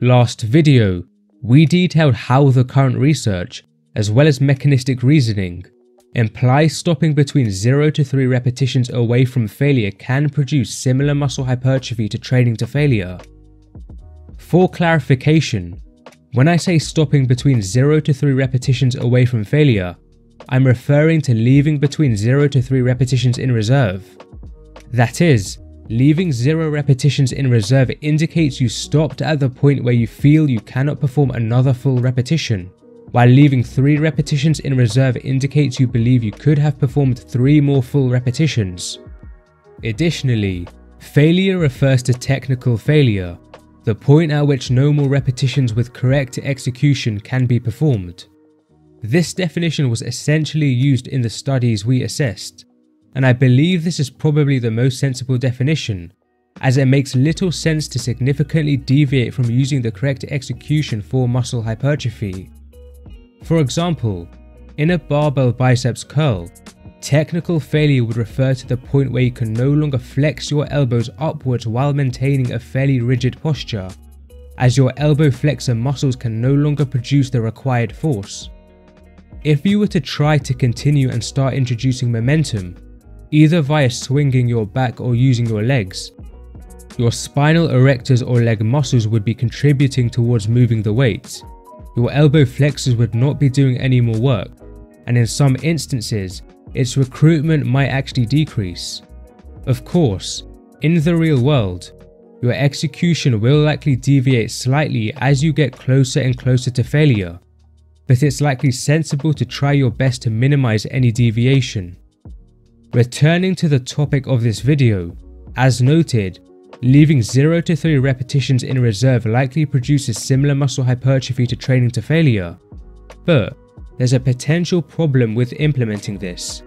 Last video, we detailed how the current research, as well as mechanistic reasoning, implies stopping between 0 to 3 repetitions away from failure can produce similar muscle hypertrophy to training to failure. For clarification, when I say stopping between 0 to 3 repetitions away from failure, I'm referring to leaving between 0 to 3 repetitions in reserve. That is, leaving 0 repetitions in reserve indicates you stopped at the point where you feel you cannot perform another full repetition, while leaving 3 repetitions in reserve indicates you believe you could have performed 3 more full repetitions. Additionally, failure refers to technical failure, the point at which no more repetitions with correct execution can be performed. This definition was essentially used in the studies we assessed, and I believe this is probably the most sensible definition, as it makes little sense to significantly deviate from using the correct execution for muscle hypertrophy. For example, in a barbell biceps curl, technical failure would refer to the point where you can no longer flex your elbows upwards while maintaining a fairly rigid posture, as your elbow flexor muscles can no longer produce the required force. If you were to try to continue and start introducing momentum, either via swinging your back or using your legs, your spinal erectors or leg muscles would be contributing towards moving the weight. Your elbow flexors would not be doing any more work, and in some instances, its recruitment might actually decrease. Of course, in the real world, your execution will likely deviate slightly as you get closer and closer to failure, but it's likely sensible to try your best to minimize any deviation. Returning to the topic of this video, as noted, leaving 0 to 3 repetitions in reserve likely produces similar muscle hypertrophy to training to failure, but there's a potential problem with implementing this.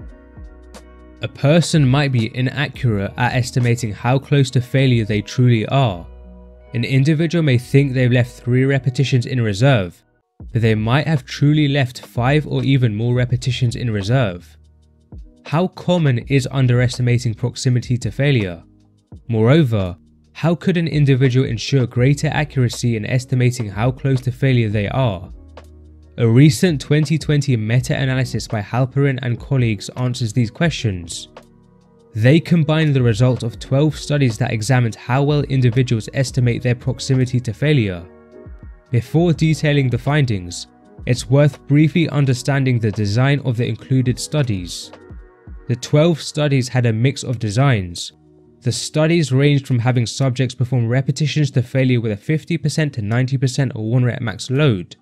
A person might be inaccurate at estimating how close to failure they truly are. An individual may think they've left 3 repetitions in reserve, but they might have truly left 5 or even more repetitions in reserve. How common is underestimating proximity to failure? Moreover, how could an individual ensure greater accuracy in estimating how close to failure they are? A recent 2020 meta-analysis by Halperin and colleagues answers these questions. They combined the results of 12 studies that examined how well individuals estimate their proximity to failure. Before detailing the findings, it's worth briefly understanding the design of the included studies. The 12 studies had a mix of designs. The studies ranged from having subjects perform repetitions to failure with a 50% to 90% or 1 rep max load.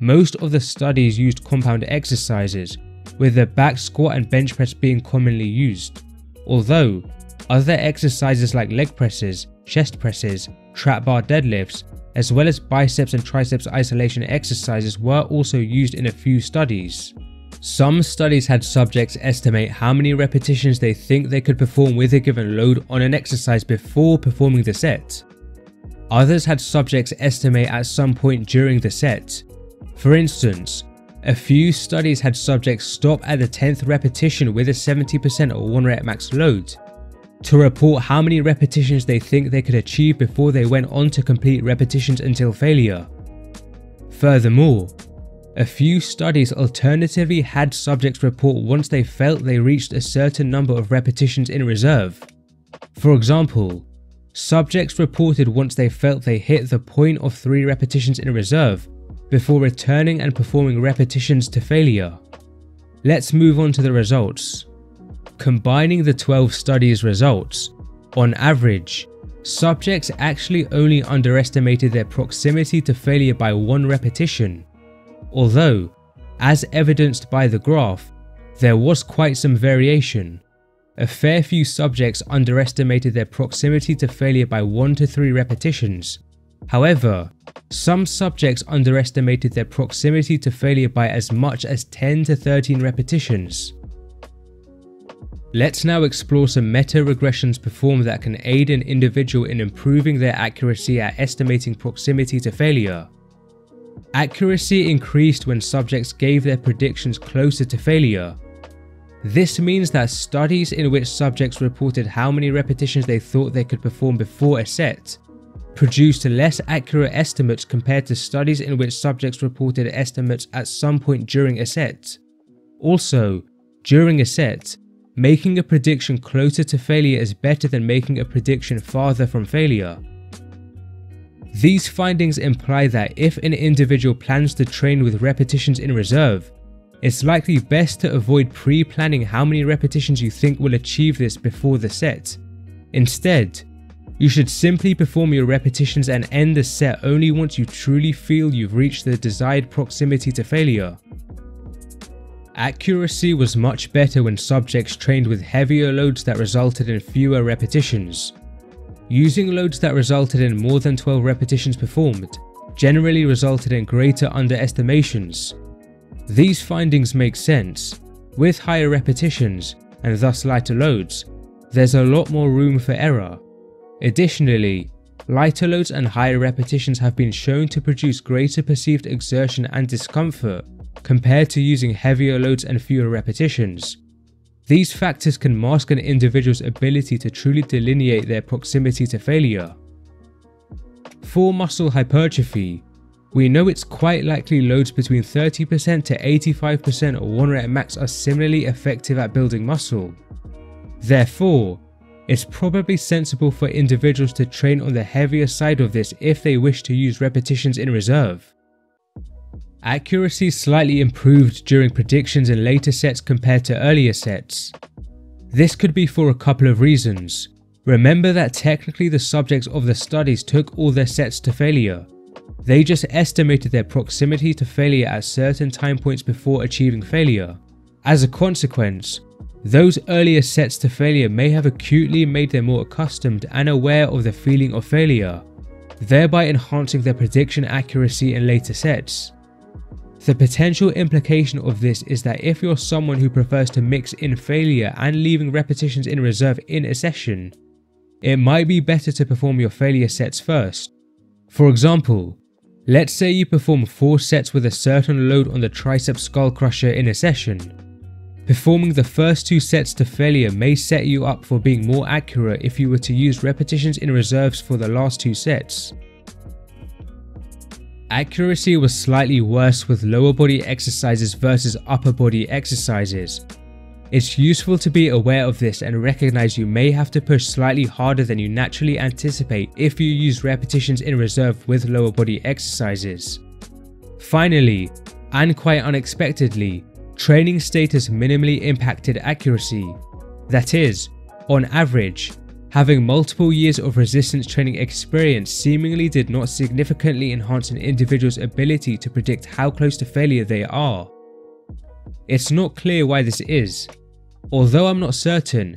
Most of the studies used compound exercises, with the back squat and bench press being commonly used. Although, other exercises like leg presses, chest presses, trap bar deadlifts, as well as biceps and triceps isolation exercises were also used in a few studies. Some studies had subjects estimate how many repetitions they think they could perform with a given load on an exercise before performing the set. Others had subjects estimate at some point during the set. For instance, a few studies had subjects stop at the 10th repetition with a 70% or 1 rep max load, to report how many repetitions they think they could achieve before they went on to complete repetitions until failure. Furthermore, a few studies alternatively had subjects report once they felt they reached a certain number of repetitions in reserve. For example, subjects reported once they felt they hit the point of 3 repetitions in reserve before returning and performing repetitions to failure. Let's move on to the results. Combining the 12 studies results, on average, subjects actually only underestimated their proximity to failure by one repetition. Although, as evidenced by the graph, there was quite some variation. A fair few subjects underestimated their proximity to failure by 1 to 3 repetitions. However, some subjects underestimated their proximity to failure by as much as 10 to 13 repetitions. Let's now explore some meta-regressions performed that can aid an individual in improving their accuracy at estimating proximity to failure. Accuracy increased when subjects gave their predictions closer to failure. This means that studies in which subjects reported how many repetitions they thought they could perform before a set produced less accurate estimates compared to studies in which subjects reported estimates at some point during a set. Also, during a set, making a prediction closer to failure is better than making a prediction farther from failure. These findings imply that if an individual plans to train with repetitions in reserve, it's likely best to avoid pre-planning how many repetitions you think will achieve this before the set. Instead, you should simply perform your repetitions and end the set only once you truly feel you've reached the desired proximity to failure. Accuracy was much better when subjects trained with heavier loads that resulted in fewer repetitions. Using loads that resulted in more than 12 repetitions performed generally resulted in greater underestimations. These findings make sense. With higher repetitions, and thus lighter loads, there's a lot more room for error. Additionally, lighter loads and higher repetitions have been shown to produce greater perceived exertion and discomfort compared to using heavier loads and fewer repetitions. These factors can mask an individual's ability to truly delineate their proximity to failure. For muscle hypertrophy, we know it's quite likely loads between 30% to 85% or 1 rep max are similarly effective at building muscle. Therefore, it's probably sensible for individuals to train on the heavier side of this if they wish to use repetitions in reserve. Accuracy slightly improved during predictions in later sets compared to earlier sets. This could be for a couple of reasons. Remember that technically the subjects of the studies took all their sets to failure. They just estimated their proximity to failure at certain time points before achieving failure. As a consequence, those earlier sets to failure may have acutely made them more accustomed and aware of the feeling of failure, thereby enhancing their prediction accuracy in later sets. The potential implication of this is that if you're someone who prefers to mix in failure and leaving repetitions in reserve in a session, it might be better to perform your failure sets first. For example, let's say you perform 4 sets with a certain load on the tricep skull crusher in a session. Performing the first two sets to failure may set you up for being more accurate if you were to use repetitions in reserves for the last two sets. Accuracy was slightly worse with lower body exercises versus upper body exercises. It's useful to be aware of this and recognize you may have to push slightly harder than you naturally anticipate if you use repetitions in reserve with lower body exercises. Finally, and quite unexpectedly, training status minimally impacted accuracy. That is, on average, Having multiple years of resistance training experience seemingly did not significantly enhance an individual's ability to predict how close to failure they are. It's not clear why this is. Although I'm not certain,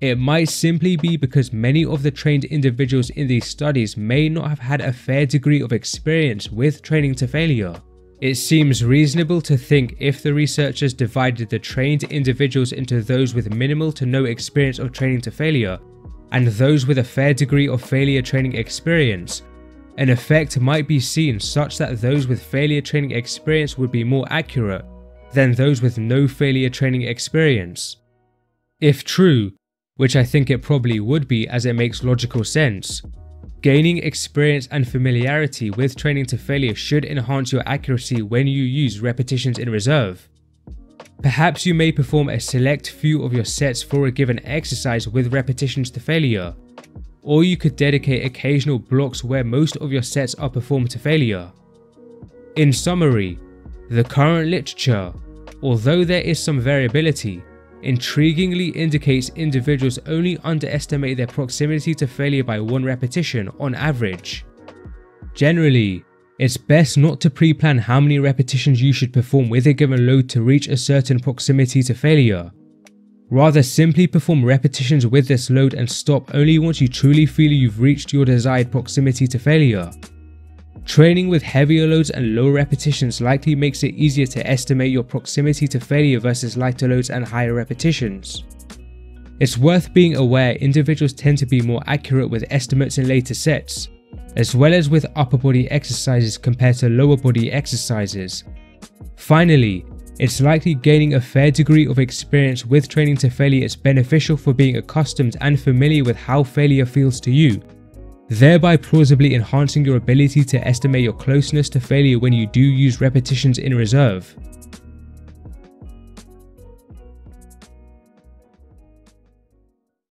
it might simply be because many of the trained individuals in these studies may not have had a fair degree of experience with training to failure. It seems reasonable to think if the researchers divided the trained individuals into those with minimal to no experience of training to failure and those with a fair degree of failure training experience, an effect might be seen such that those with failure training experience would be more accurate than those with no failure training experience. If true, which I think it probably would be as it makes logical sense, gaining experience and familiarity with training to failure should enhance your accuracy when you use repetitions in reserve. Perhaps you may perform a select few of your sets for a given exercise with repetitions to failure, or you could dedicate occasional blocks where most of your sets are performed to failure. In summary, the current literature, although there is some variability, intriguingly indicates individuals only underestimate their proximity to failure by one repetition on average. Generally, it's best not to pre-plan how many repetitions you should perform with a given load to reach a certain proximity to failure. Rather simply perform repetitions with this load and stop only once you truly feel you've reached your desired proximity to failure. Training with heavier loads and low repetitions likely makes it easier to estimate your proximity to failure versus lighter loads and higher repetitions. It's worth being aware individuals tend to be more accurate with estimates in later sets, as well as with upper body exercises compared to lower body exercises. Finally, it's likely gaining a fair degree of experience with training to failure is beneficial for being accustomed and familiar with how failure feels to you. thereby plausibly enhancing your ability to estimate your closeness to failure when you do use repetitions in reserve.